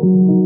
thank you